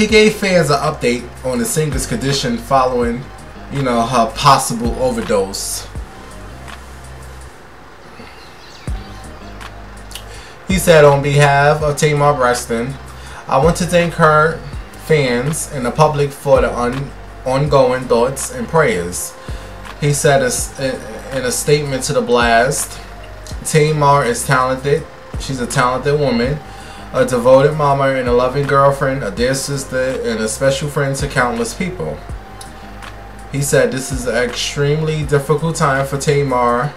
he gave fans an update on the singer's condition following, you know, her possible overdose. He said on behalf of Tamar Braxton, I want to thank her fans and the public for the on, ongoing thoughts and prayers. He said in a statement to the blast, Tamar is talented. She's a talented woman, a devoted mama and a loving girlfriend, a dear sister, and a special friend to countless people. He said this is an extremely difficult time for Tamar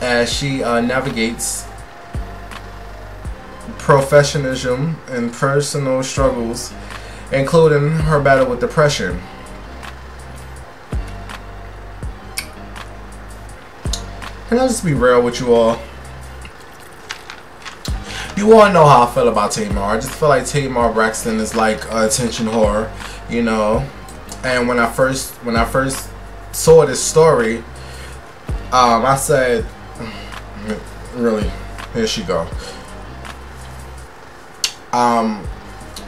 as she uh, navigates professionalism and personal struggles, including her battle with depression. Can I'll just be real with you all? You all know how I feel about Tamar. I just feel like Tamar Braxton is like a attention whore, you know. And when I first when I first saw this story, um, I said, really, here she go. Um,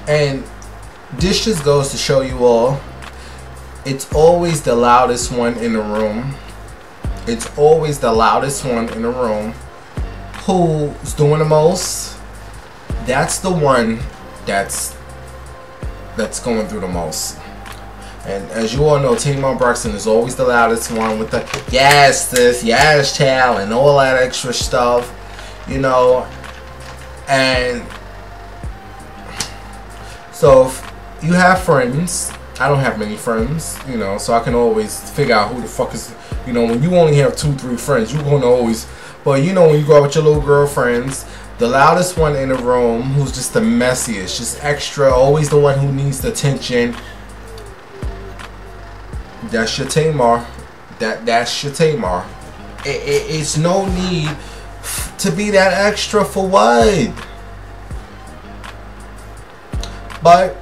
and this just goes to show you all, it's always the loudest one in the room it's always the loudest one in the room who's doing the most that's the one that's that's going through the most. And as you all know Tamar Braxton is always the loudest one with the yes this yes child and all that extra stuff you know? And so if you have friends I don't have many friends, you know, so I can always figure out who the fuck is, you know, when you only have two, three friends, you're gonna always, but you know, when you go out with your little girlfriends, the loudest one in the room, who's just the messiest, just extra, always the one who needs the attention. That's your Tamar. That that's your Tamar. It, it, it's no need to be that extra for what? But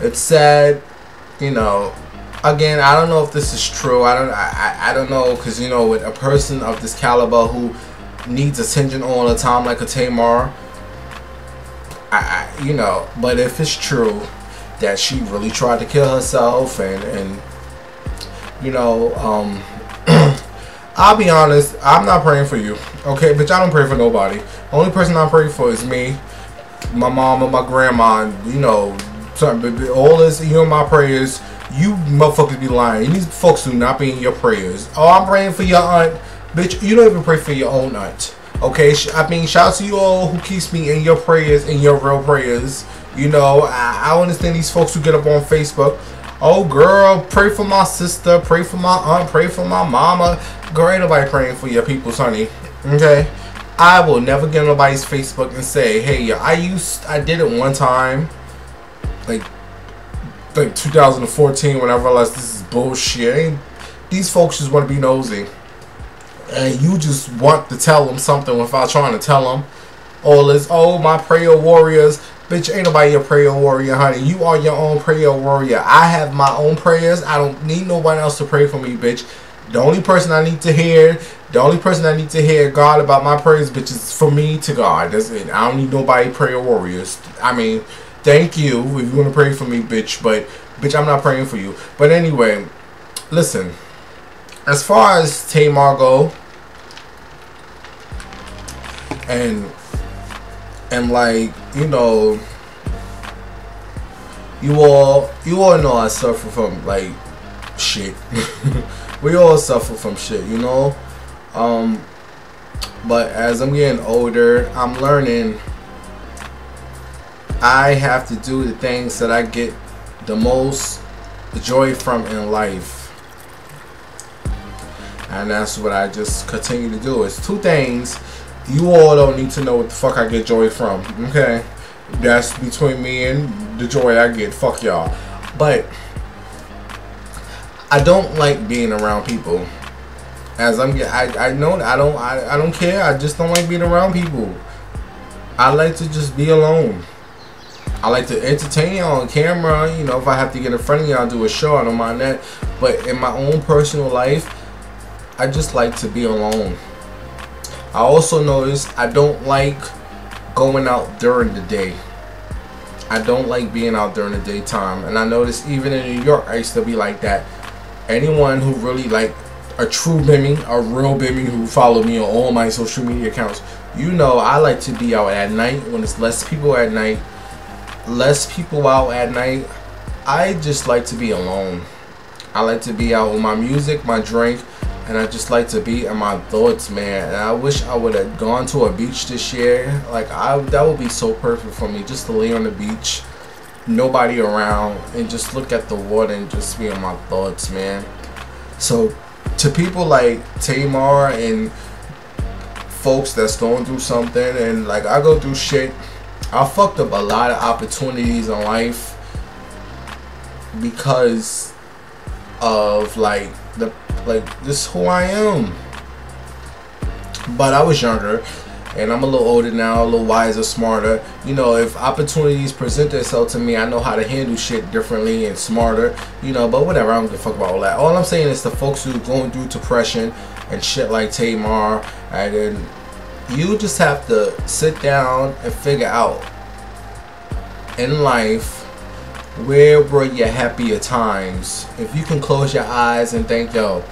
it's sad, you know. Again, I don't know if this is true. I don't. I, I don't know because you know, with a person of this caliber who needs attention all the time, like a Tamar. I, I you know, but if it's true that she really tried to kill herself and and you know, um, I'll be honest, I'm not praying for you, okay? But I don't pray for nobody. Only person I pray for is me, my mom, and my grandma. And, you know, but all this, you know, my prayers. You motherfuckers be lying. These folks do not be in your prayers. Oh, I'm praying for your aunt, bitch. You don't even pray for your own aunt. Okay, I mean, shout out to you all who keeps me in your prayers, in your real prayers. You know, I, I understand these folks who get up on Facebook. Oh, girl, pray for my sister, pray for my aunt, pray for my mama. Girl, ain't nobody praying for your peoples, honey. Okay, I will never get on nobody's Facebook and say, hey, I used, I did it one time, like, like 2014 when I realized this is bullshit. These folks just want to be nosy and you just want to tell them something without trying to tell them. All this oh my prayer warriors. Bitch ain't nobody a prayer warrior honey. You are your own prayer warrior. I have my own prayers. I don't need no one else to pray for me bitch. The only person i need to hear the only person i need to hear god about my prayers bitch is for me to god. That's it. I don't need nobody prayer warriors. I mean thank you if you want to pray for me bitch but bitch i'm not praying for you. But anyway listen as far as Tamar go, and and like you know, you all you all know I suffer from like shit. we all suffer from shit, you know. Um, but as I'm getting older, I'm learning. I have to do the things that I get the most joy from in life and that's what I just continue to do. It's two things. You all don't need to know what the fuck I get joy from. Okay, that's between me and the joy I get. Fuck y'all. But I don't like being around people. As I'm, I I know I don't I, I don't care. I just don't like being around people. I like to just be alone. I like to entertain y'all on camera. You know, if I have to get in front of y'all do a show, I don't mind that. But in my own personal life, I just like to be alone. I also notice I don't like going out during the day. I don't like being out during the daytime. And I notice even in New York, I used to be like that. Anyone who really like a true Bimmy, a real Bimmy who follow me on all my social media accounts, you know I like to be out at night when it's less people at night. Less people out at night. I just like to be alone. I like to be out with my music, my drink, and I just like to be in my thoughts, man. And I wish I would have gone to a beach this year. Like I, that would be so perfect for me, just to lay on the beach, nobody around, and just look at the water and just be in my thoughts, man. So, to people like Tamar and folks that's going through something, and like I go through shit. I fucked up a lot of opportunities in life because of like the like this is who I am. But I was younger and I'm a little older now, a little wiser, smarter. You know, if opportunities present themselves to me, I know how to handle shit differently and smarter. You know, but whatever, I don't give a fuck about all that. All I'm saying is the folks who going through depression and shit like Tamar, and then you just have to sit down and figure out in life where were your happier times? If you can close your eyes and think, yo,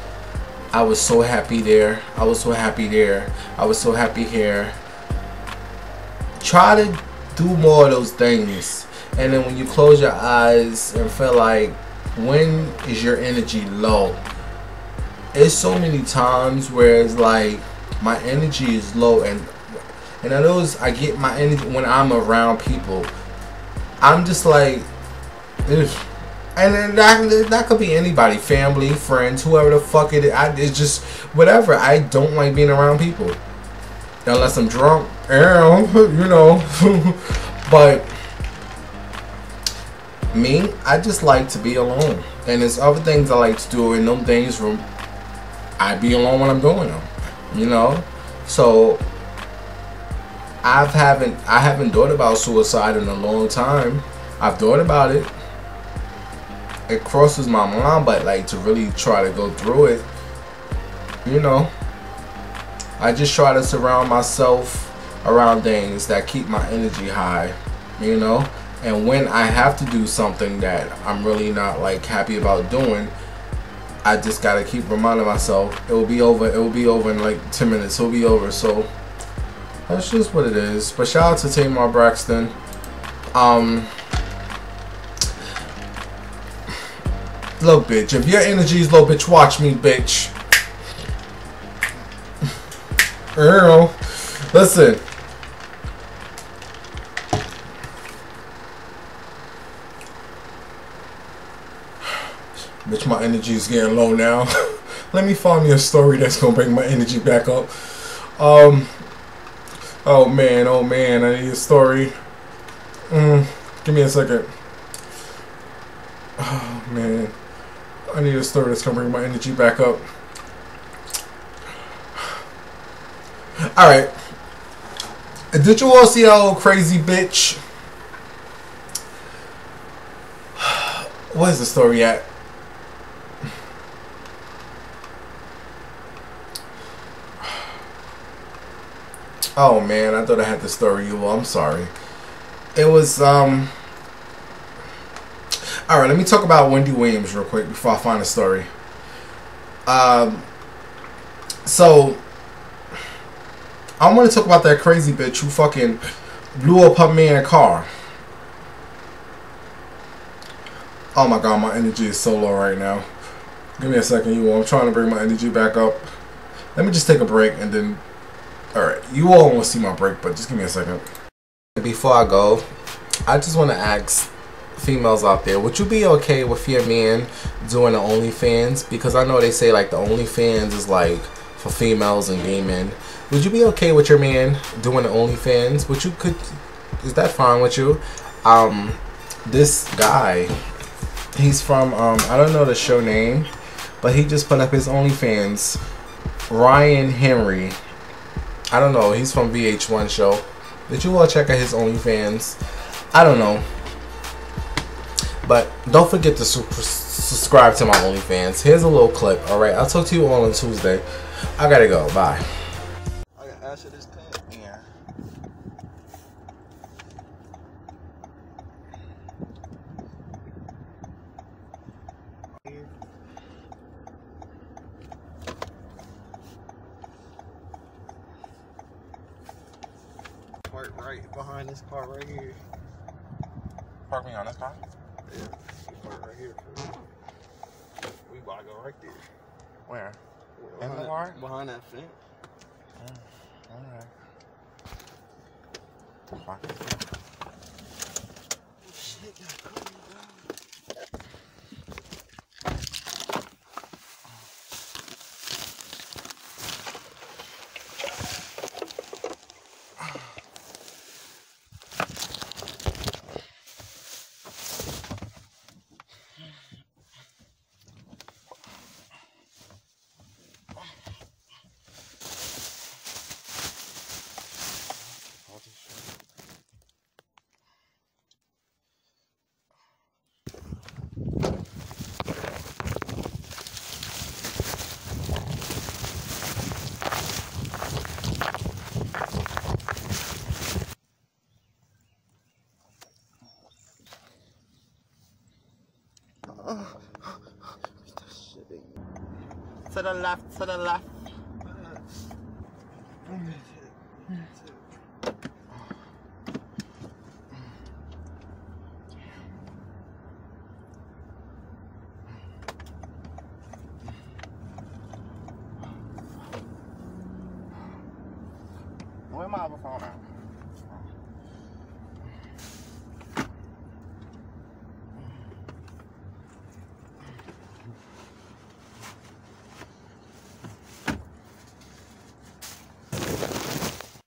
I was so happy there. I was so happy there. I was so happy here. Try to do more of those things. And then when you close your eyes and feel like, when is your energy low? It's so many times where it's like my energy is low and and I notice I get my energy when I'm around people. I'm just like Ugh. And that, that could be anybody, family, friends, whoever the fuck it is. I, it's just whatever. I don't like being around people unless I'm drunk, you know. but me, I just like to be alone, and there's other things I like to do, and them things from I be alone when I'm doing them, you know. So I've haven't I haven't thought about suicide in a long time. I've thought about it it crosses my mind, but like to really try to go through it, you know, I just try to surround myself around things that keep my energy high, you know, and when I have to do something that I'm really not like happy about doing, I just gotta keep reminding myself it will be over. It will be over in like 10 minutes. It'll be over. So that's just what it is. But shout out to Tamar Braxton. Um Look, bitch, if your energy is low, bitch, watch me, bitch. Earl, listen. Bitch, my energy is getting low now. Let me find me a story that's gonna bring my energy back up. Um. Oh man, oh man, I need a story. Mm, give me a second. Oh man, Need a story that's gonna bring my energy back up. All right. Did you all see that old crazy bitch? What is the story at? Oh man, I thought I had the story. You, well, I'm sorry. It was um. All right, let me talk about Wendy Williams real quick before I find a story. Um. So, I want to talk about that crazy bitch who fucking blew up her man car. Oh my god, my energy is so low right now. Give me a second, you all. I'm trying to bring my energy back up. Let me just take a break and then Alright, you all won't see my break, but just give me a second. Before I go, I just want to ask females out there, would you be okay with your man doing the OnlyFans? Because I know they say like the OnlyFans is like for females and gay men. Would you be okay with your man doing the OnlyFans? Would you could is that fine with you? Um this guy he's from um I don't know the show name, but he just put up his OnlyFans. Ryan Henry I don't know. He's from VH1 show. Did you all check out his OnlyFans? I don't know. But don't forget to su subscribe to my OnlyFans. Here's a little clip. All right. I'll talk to you all on Tuesday. I gotta go. Bye. I got ash of this cup. Yeah. Park right behind this car right here. Park me on this car. Yeah, right here. We about to go right there. Where? Behind, the that- behind that fence. Alright. To the left, to the left.